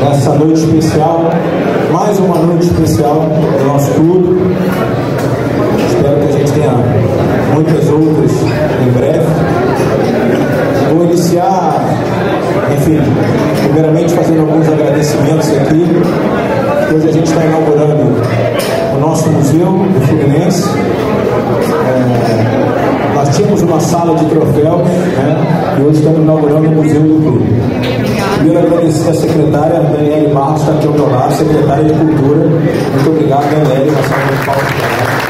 nessa noite especial, mais uma noite especial do nosso clube. Espero que a gente tenha muitas outras em breve. Vou iniciar, enfim, primeiramente fazendo alguns agradecimentos aqui. Hoje a gente está inaugurando o nosso museu do Fluminense. É, nós tínhamos uma sala de troféus né, e hoje estamos inaugurando o Museu do Clube. Primeiro agradecer a secretária Daniele Marcos, está aqui ao meu lado, secretária de Cultura. Muito obrigado, Daniele, uma salva de palmas ela.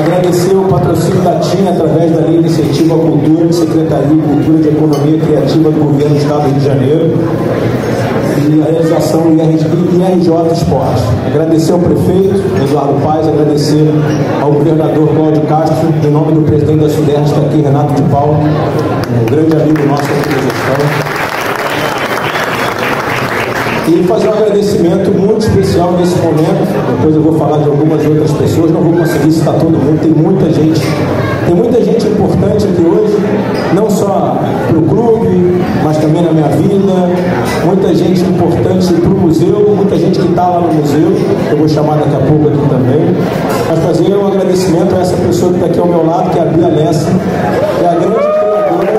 Agradecer o patrocínio da TIM através da Lei Iniciativa Cultura, Secretaria de Cultura de Economia Criativa do Governo do Estado do Rio de Janeiro e a realização do IRJ Esporte. Agradecer ao prefeito Eduardo Paes, agradecer ao governador Cláudio Castro, em nome do presidente da Sudeste, está aqui Renato de Paulo, um grande amigo nosso aqui da gestão e fazer um agradecimento muito especial nesse momento. Depois eu vou falar de algumas outras pessoas, não vou conseguir citar todo mundo, tem muita gente, tem muita gente importante aqui hoje, não só para o clube, mas também na minha vida, muita gente importante para o museu, muita gente que está lá no museu, eu vou chamar daqui a pouco aqui também. Mas fazer um agradecimento a essa pessoa que está aqui ao meu lado, que é a Bia Lessa, que é a grande criadora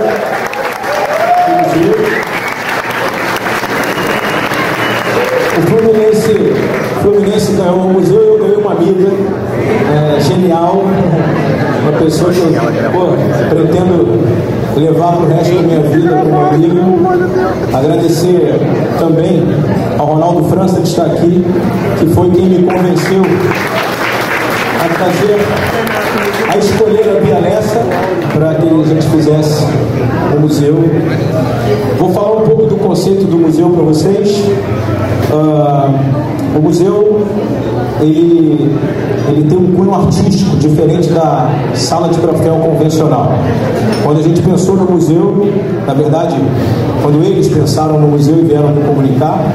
do museu. O Fluminense, o Fluminense ganhou um museu eu ganhei uma amiga é, genial, uma pessoa que eu pô, pretendo levar para o resto da minha vida como amigo. Agradecer também ao Ronaldo França que está aqui, que foi quem me convenceu a a escolher a Bia Lessa para que a gente fizesse o museu. Vou falar um pouco do conceito do museu para vocês. Uh, o museu ele, ele tem um cunho artístico diferente da sala de troféu convencional. Quando a gente pensou no museu, na verdade, quando eles pensaram no museu e vieram me comunicar,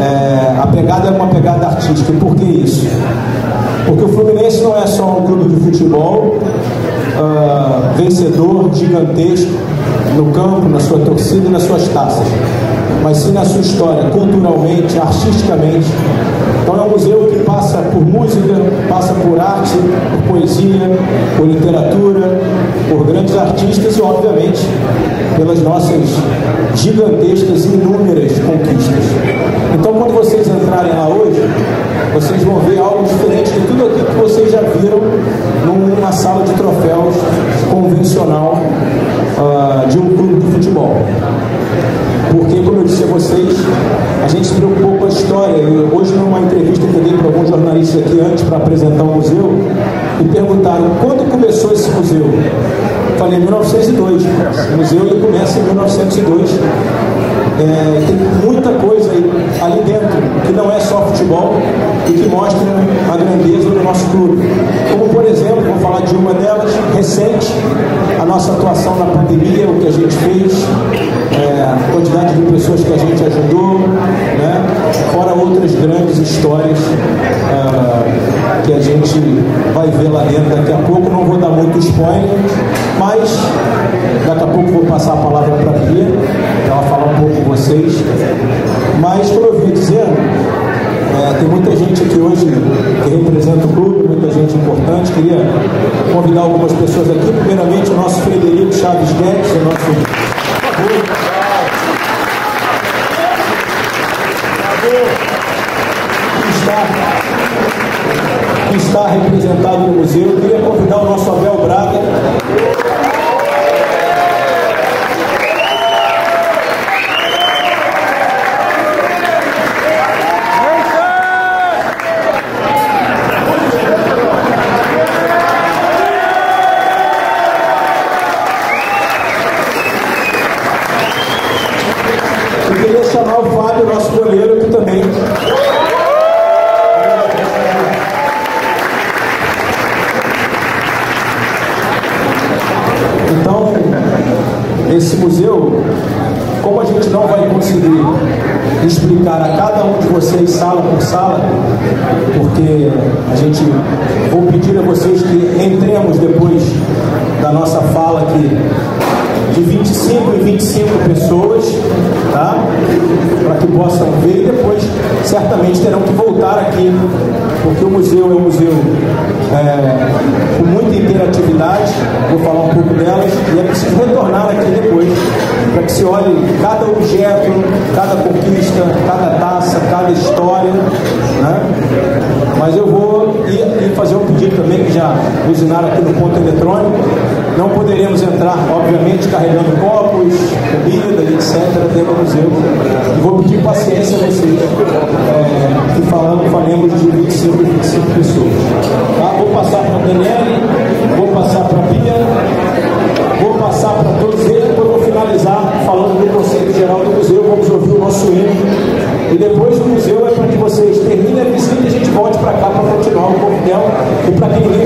é, a pegada é uma pegada artística. E por que isso? Porque o Fluminense não é só um clube de futebol uh, vencedor gigantesco no campo, na sua torcida e nas suas taças, mas sim na sua história, culturalmente, artisticamente. Então é um museu que passa por música, passa por arte, por poesia, por literatura, por grandes artistas e, obviamente, pelas nossas gigantescas e inúmeras conquistas. Então, quando vocês entrarem lá hoje, vocês vão ver algo diferente de tudo aquilo que vocês já viram numa sala de troféus convencional uh, de um clube de futebol. Porque, como eu disse a vocês, a gente se preocupou com a história. Eu, hoje, numa entrevista que eu dei para alguns jornalistas aqui antes para apresentar o museu, me perguntaram quando começou esse museu. Falei 1902. O museu ele começa em 1902. É, tem muita coisa aí, ali dentro que não é só futebol e que mostra a grandeza do nosso clube. Como, por exemplo, vou falar de uma delas, recente, a nossa atuação na pandemia, o que a gente fez, é, a quantidade de pessoas que a gente ajudou, né? fora outras grandes histórias é, que a gente vai ver lá dentro daqui a pouco. Não vou dar muito spoiler, mas daqui a pouco vou passar a palavra para a Bia, ela falar um pouco com vocês. Mas, como eu vim dizendo, é, tem muita gente aqui hoje que representa o clube, muita gente importante. Queria convidar algumas pessoas aqui. Primeiramente, o nosso Frederico Chaves Guedes, o nosso. Que está representado no museu. Queria convidar o nosso Abel esse museu, como a gente não vai conseguir explicar a cada um de vocês sala por sala, porque a gente vou pedir a vocês que entremos depois da nossa fala aqui de 25 em 25 pessoas, tá? Para que possam ver e depois certamente terão que voltar aqui, porque o museu é um museu é, com muita interatividade, vou falar um pouco delas, e é preciso retornar aqui depois, para que se olhe cada objeto, cada conquista, cada taça, cada história, né? Mas eu vou ir, ir fazer um pedido também, que já buzinaram aqui no ponto eletrônico, não poderemos entrar, obviamente, carregando copos, comida, etc., dentro do museu. E vou pedir paciência a vocês, é, que falando, falemos de 25 e 25 pessoas. Tá? Vou passar para a Daniele, vou passar para a Bia, vou passar para todos eles, depois vou finalizar falando do conceito geral do museu, vamos ouvir o nosso hino. E depois do museu é para que vocês terminem a visita e a gente volte para cá para continuar o coquetel. E